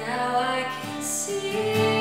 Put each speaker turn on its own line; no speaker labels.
Now I can see.